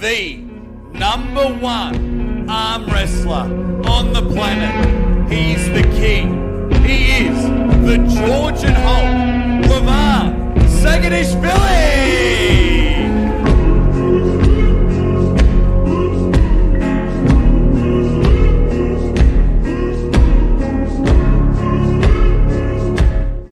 the number one arm wrestler on the planet. He's the king. He is the Georgian Hulk, Lavar Saganishvili.